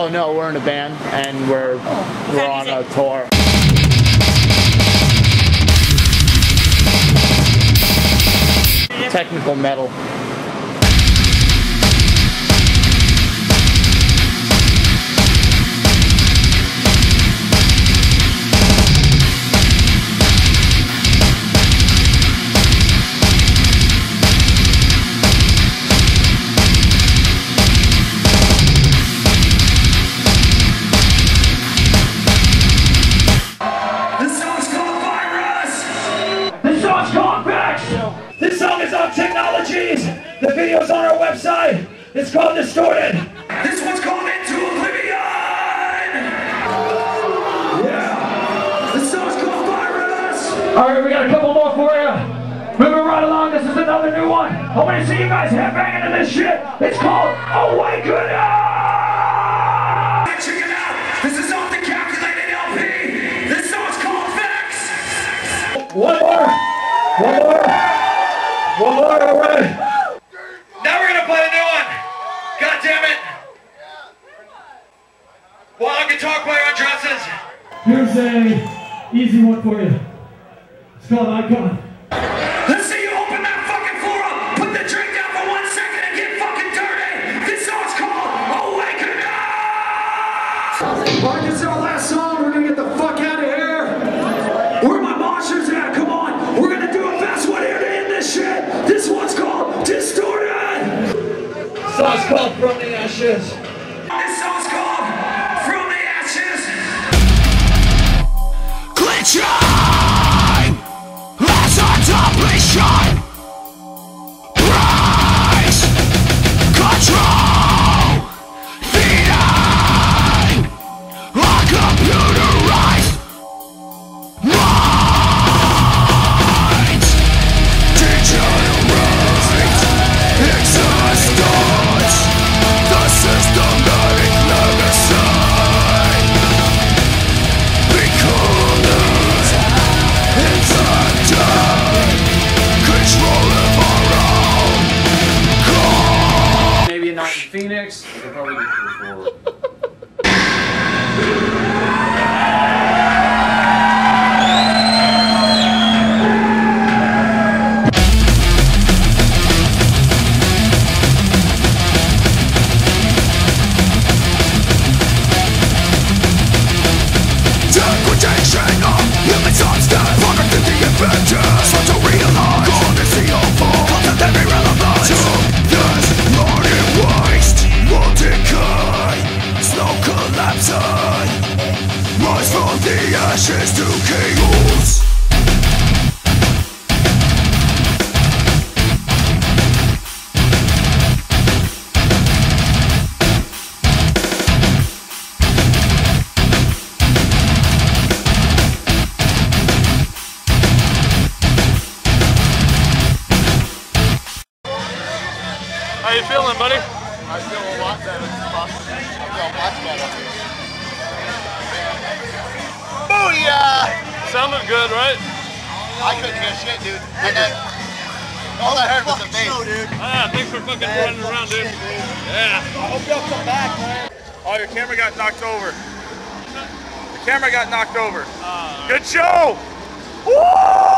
Oh no, we're in a band and we're we're on a tour. Technical metal. It's called Distorted! This one's called Into Oblivion! Yeah! This song's called Virus! Alright, we got a couple more for you! Moving right along, this is another new one! I want to see you guys headbanging to this shit! It's called Awaken Wild guitar player on dresses! Here's a easy one for you. It's called Icon. Let's see you open that fucking floor up! Put the drink down for one second and get fucking dirty! This song's called Awaken Up! Alright, this is our last song. We're gonna get the fuck out of here. Where are my monsters at? Come on! We're gonna do a fast one here to end this shit! This one's called Distorted! This Song's called From the Ashes. Glitching as our completion Phoenix. We could probably get through four. How you feeling, buddy? I feel a lot better. I feel much better. Booyah! Sounded good, right? I couldn't hear shit, dude. And then all I heard was the bass. Ah, thanks for fucking running around, dude. Yeah. I hope y'all come back, man. Oh, your camera got knocked over. The camera got knocked over. Good show! Woo!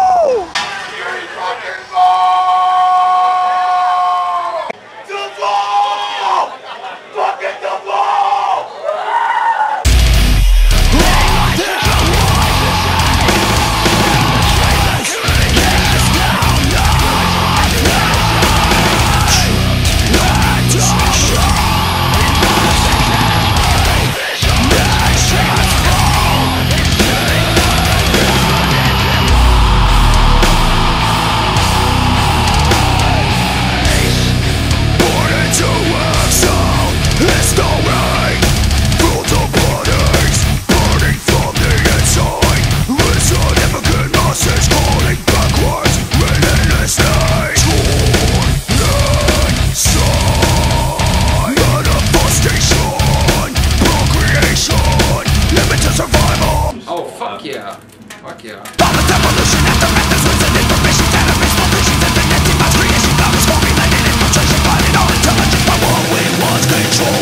Fuck yeah. All the demolition at the methods with information database, politicians and the net finding all intelligence by what we once controlled.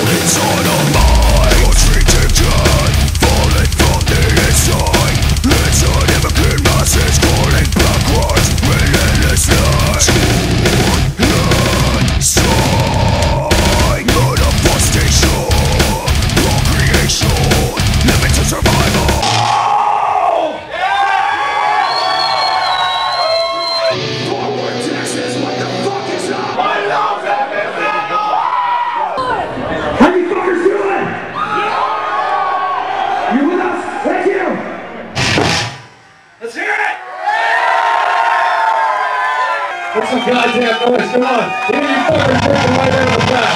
Goddamn noise. Come on. Even you fuckers drinking right there in the back.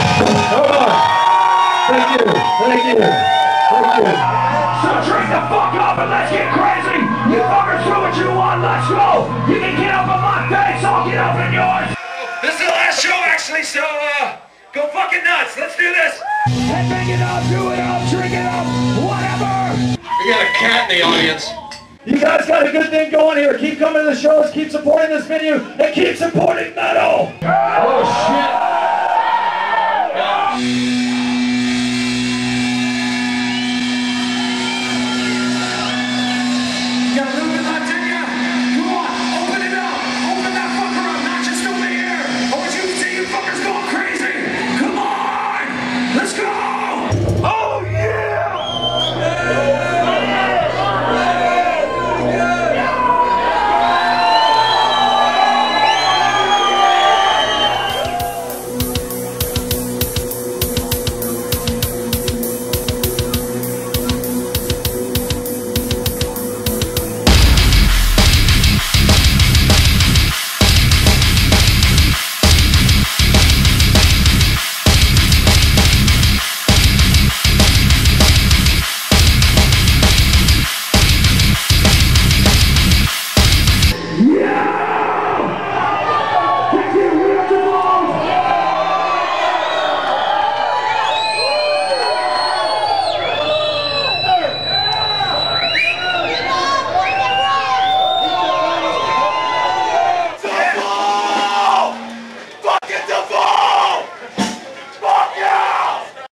Come on. Thank you. Thank you. Thank you. So drink the fuck up and let's get crazy. You fuckers do what you want. Let's go. You can get up on my face. I'll get up in yours. This is the last show, actually. So, uh, go fucking nuts. Let's do this. Headbang it up, do it up, drink it up, whatever. We got a cat in the audience. You guys got a good thing going here. Keep coming to the shows, keep supporting this venue, and keep supporting metal. Oh shit.